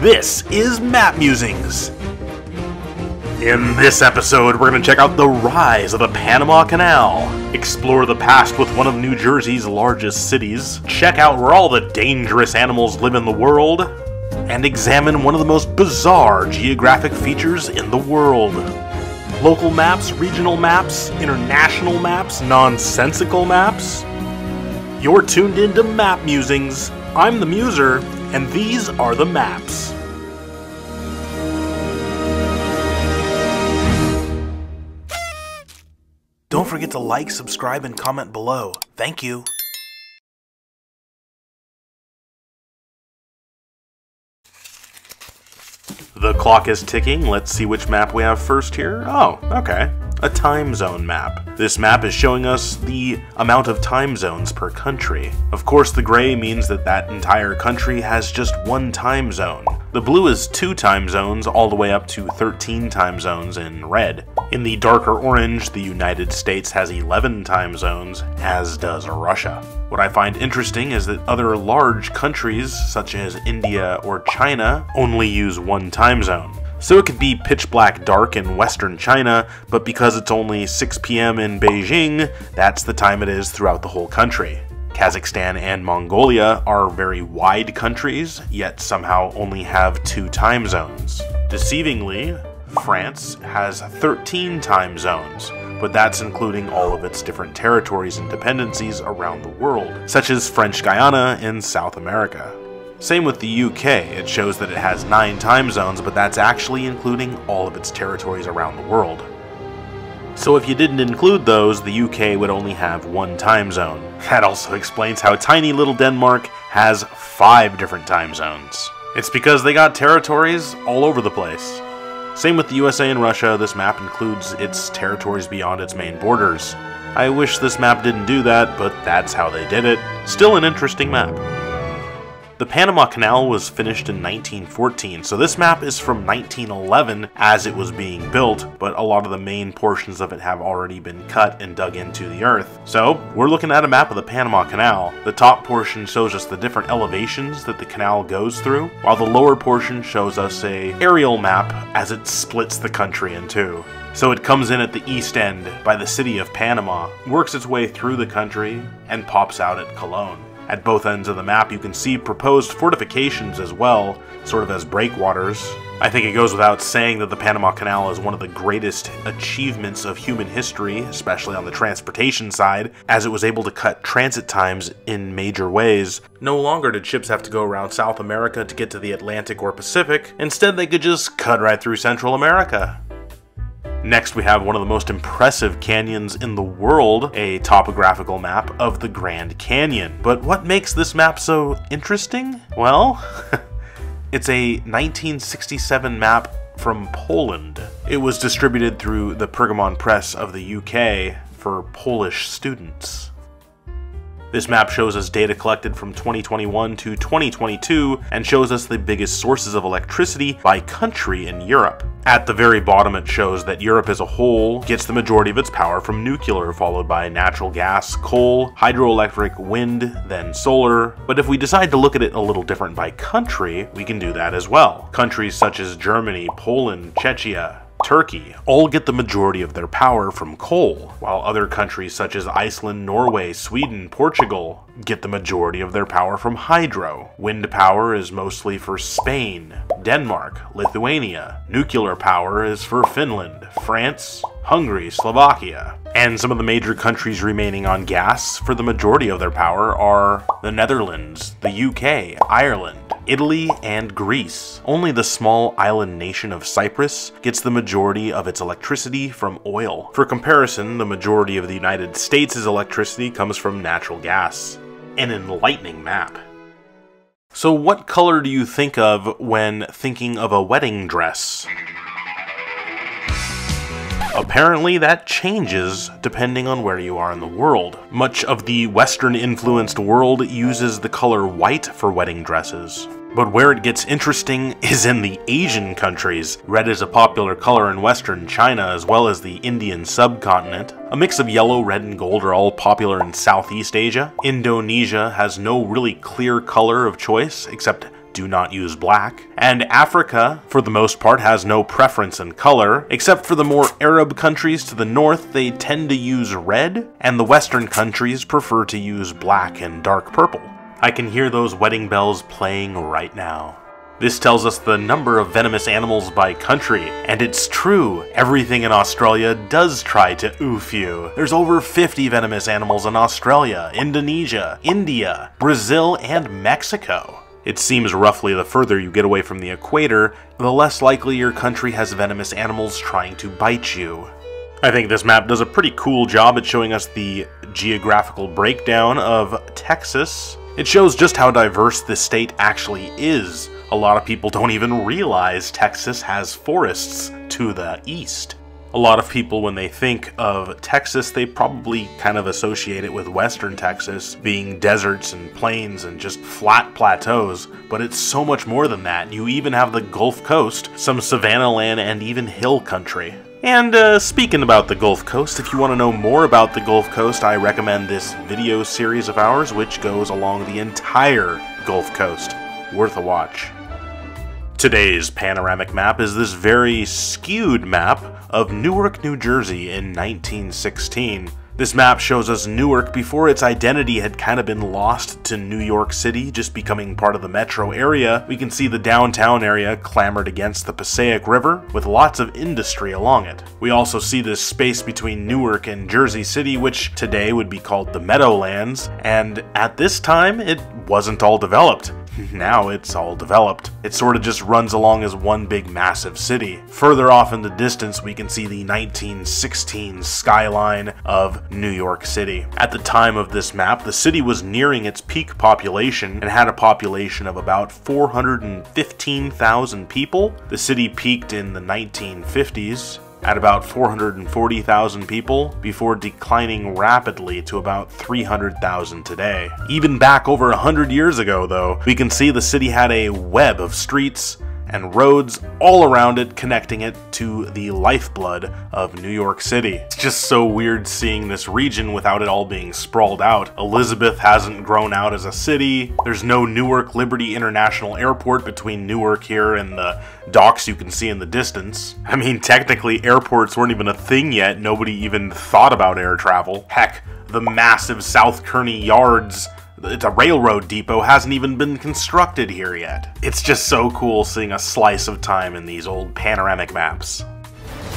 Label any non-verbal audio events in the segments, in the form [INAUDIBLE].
This is Map Musings. In this episode, we're going to check out the rise of the Panama Canal, explore the past with one of New Jersey's largest cities, check out where all the dangerous animals live in the world, and examine one of the most bizarre geographic features in the world. Local maps, regional maps, international maps, nonsensical maps. You're tuned into Map Musings. I'm the Muser, and these are the maps. Don't forget to like, subscribe, and comment below. Thank you. The clock is ticking. Let's see which map we have first here. Oh, okay. A time zone map. This map is showing us the amount of time zones per country. Of course, the gray means that that entire country has just one time zone. The blue is two time zones, all the way up to 13 time zones in red. In the darker orange, the United States has 11 time zones, as does Russia. What I find interesting is that other large countries, such as India or China, only use one time zone. So it could be pitch black dark in western China, but because it's only 6 p.m. in Beijing, that's the time it is throughout the whole country. Kazakhstan and Mongolia are very wide countries, yet somehow only have two time zones. Deceivingly, France has 13 time zones, but that's including all of its different territories and dependencies around the world, such as French Guiana in South America. Same with the UK, it shows that it has 9 time zones, but that's actually including all of its territories around the world. So if you didn't include those, the UK would only have one time zone. [LAUGHS] That also explains how tiny little Denmark has 5 different time zones. It's because they got territories all over the place. Same with the USA and Russia, this map includes its territories beyond its main borders. I wish this map didn't do that, but that's how they did it. Still an interesting map. The Panama Canal was finished in 1914, so this map is from 1911 as it was being built, but a lot of the main portions of it have already been cut and dug into the earth. So, we're looking at a map of the Panama Canal. The top portion shows us the different elevations that the canal goes through, while the lower portion shows us a aerial map as it splits the country in two. So it comes in at the east end by the city of Panama, works its way through the country, and pops out at Colón. At both ends of the map, you can see proposed fortifications as well, sort of as breakwaters. I think it goes without saying that the Panama Canal is one of the greatest achievements of human history, especially on the transportation side, as it was able to cut transit times in major ways. No longer did ships have to go around South America to get to the Atlantic or Pacific, instead, they could just cut right through Central America. Next, we have one of the most impressive canyons in the world, a topographical map of the Grand Canyon. But what makes this map so interesting? Well, [LAUGHS] it's a 1967 map from Poland. It was distributed through the Pergamon Press of the UK for Polish students. This map shows us data collected from 2021 to 2022 and shows us the biggest sources of electricity by country in Europe. At the very bottom it shows that Europe as a whole gets the majority of its power from nuclear, followed by natural gas, coal, hydroelectric, wind, then solar. But if we decide to look at it a little different by country, we can do that as well. Countries such as Germany, Poland, Czechia, Turkey all get the majority of their power from coal, while other countries such as Iceland, Norway, Sweden, Portugal get the majority of their power from hydro. Wind power is mostly for Spain, Denmark, Lithuania. Nuclear power is for Finland, France, Hungary, Slovakia. And some of the major countries remaining on gas for the majority of their power are the Netherlands, the UK, Ireland, Italy, and Greece. Only the small island nation of Cyprus gets the majority of its electricity from oil. For comparison, the majority of the United States' electricity comes from natural gas. An enlightening map. So what color do you think of when thinking of a wedding dress? Apparently, that changes depending on where you are in the world. Much of the Western influenced world uses the color white for wedding dresses. But where it gets interesting is in the Asian countries. Red is a popular color in Western China as well as the Indian subcontinent. A mix of yellow, red, and gold are all popular in Southeast Asia. Indonesia has no really clear color of choice except do not use black. And Africa, for the most part, has no preference in color, except for the more Arab countries to the north, they tend to use red, and the Western countries prefer to use black and dark purple. I can hear those wedding bells playing right now. This tells us the number of venomous animals by country, and it's true, everything in Australia does try to oof you. There's over 50 venomous animals in Australia, Indonesia, India, Brazil, and Mexico. It seems roughly the further you get away from the equator, the less likely your country has venomous animals trying to bite you. I think this map does a pretty cool job at showing us the geographical breakdown of Texas. It shows just how diverse this state actually is. A lot of people don't even realize Texas has forests to the east. A lot of people, when they think of Texas, they probably kind of associate it with western Texas, being deserts and plains and just flat plateaus, but it's so much more than that. You even have the Gulf Coast, some savanna land, and even hill country. And uh, speaking about the Gulf Coast, if you want to know more about the Gulf Coast, I recommend this video series of ours, which goes along the entire Gulf Coast. Worth a watch. Today's panoramic map is this very skewed map of Newark, New Jersey in 1916. This map shows us Newark before its identity had kind of been lost to New York City, just becoming part of the metro area. We can see the downtown area clamored against the Passaic River, with lots of industry along it. We also see this space between Newark and Jersey City, which today would be called the Meadowlands, and at this time it wasn't all developed. [LAUGHS] Now it's all developed. It sort of just runs along as one big massive city. Further off in the distance, we can see the 1916 skyline of New York City. At the time of this map, the city was nearing its peak population and had a population of about 415,000 people. The city peaked in the 1950s at about 440,000 people before declining rapidly to about 300,000 today. Even back over 100 years ago, though, we can see the city had a web of streets and roads all around it connecting it to the lifeblood of New York City. It's just so weird seeing this region without it all being sprawled out. Elizabeth hasn't grown out as a city. There's no Newark Liberty International Airport between Newark here and the docks you can see in the distance. I mean, technically airports weren't even a thing yet. Nobody even thought about air travel. Heck, the massive South Kearny Yards a railroad depot hasn't even been constructed here yet. It's just so cool seeing a slice of time in these old panoramic maps.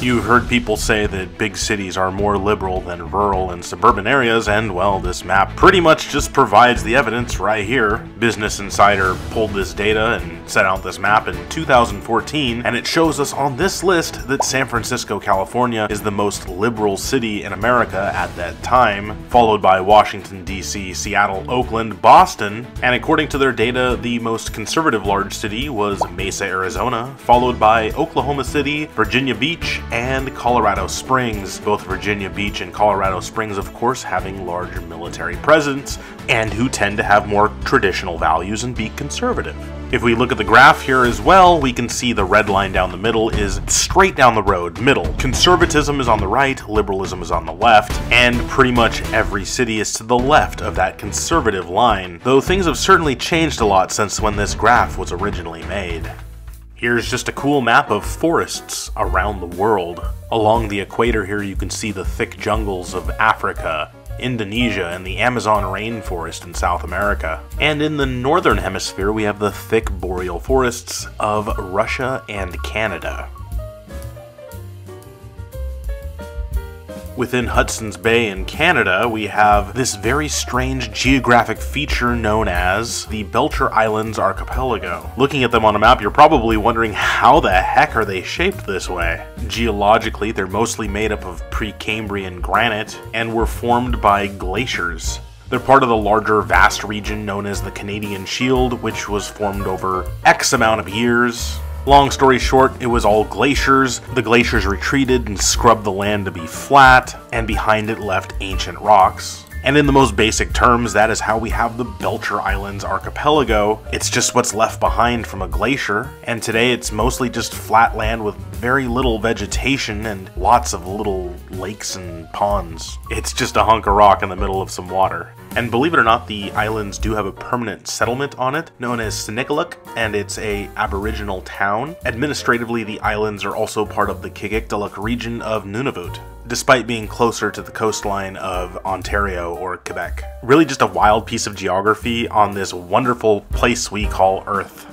You've heard people say that big cities are more liberal than rural and suburban areas, and well, this map pretty much just provides the evidence right here. Business Insider pulled this data and set out this map in 2014, and it shows us on this list that San Francisco, California is the most liberal city in America at that time, followed by Washington, D.C., Seattle, Oakland, Boston, and according to their data, the most conservative large city was Mesa, Arizona, followed by Oklahoma City, Virginia Beach, and Colorado Springs, both Virginia Beach and Colorado Springs, of course, having larger military presence and who tend to have more traditional values and be conservative. If we look at the graph here as well, we can see the red line down the middle is straight down the road, middle. Conservatism is on the right, liberalism is on the left, and pretty much every city is to the left of that conservative line, though things have certainly changed a lot since when this graph was originally made. Here's just a cool map of forests around the world. Along the equator here you can see the thick jungles of Africa, Indonesia, and the Amazon rainforest in South America. And in the northern hemisphere we have the thick boreal forests of Russia and Canada. Within Hudson's Bay in Canada, we have this very strange geographic feature known as the Belcher Islands Archipelago. Looking at them on a map, you're probably wondering how the heck are they shaped this way? Geologically, they're mostly made up of Precambrian granite and were formed by glaciers. They're part of the larger vast region known as the Canadian Shield, which was formed over X amount of years, Long story short, it was all glaciers. The glaciers retreated and scrubbed the land to be flat, and behind it left ancient rocks. And in the most basic terms, that is how we have the Belcher Islands archipelago. It's just what's left behind from a glacier, and today it's mostly just flat land with very little vegetation and lots of little lakes and ponds. It's just a hunk of rock in the middle of some water. And believe it or not, the islands do have a permanent settlement on it, known as Sanikiluaq, and it's a aboriginal town. Administratively, the islands are also part of the Qikiqtaaluk region of Nunavut, despite being closer to the coastline of Ontario or Quebec. Really just a wild piece of geography on this wonderful place we call Earth.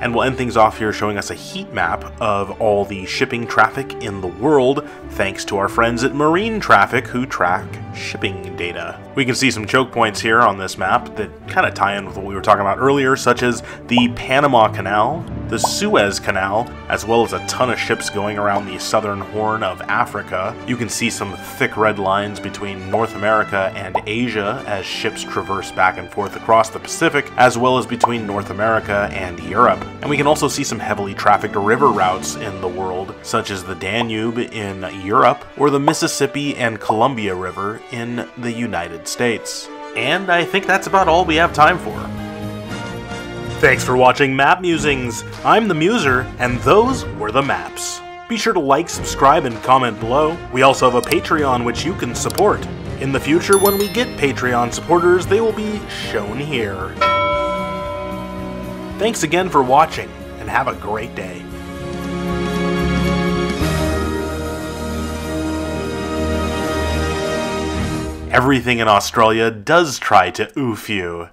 And we'll end things off here showing us a heat map of all the shipping traffic in the world, thanks to our friends at Marine Traffic who track shipping data. We can see some choke points here on this map that kind of tie in with what we were talking about earlier, such as the Panama Canal, the Suez Canal, as well as a ton of ships going around the southern horn of Africa. You can see some thick red lines between North America and Asia as ships traverse back and forth across the Pacific, as well as between North America and Europe. And we can also see some heavily trafficked river routes in the world, such as the Danube in Europe or the Mississippi and Columbia River in the United States. And I think that's about all we have time for. Thanks for watching Map Musings. I'm the Muser, and those were the maps. Be sure to like, subscribe, and comment below. We also have a Patreon which you can support. In the future, when we get Patreon supporters, they will be shown here. Thanks again for watching, and have a great day. Everything in Australia does try to oof you.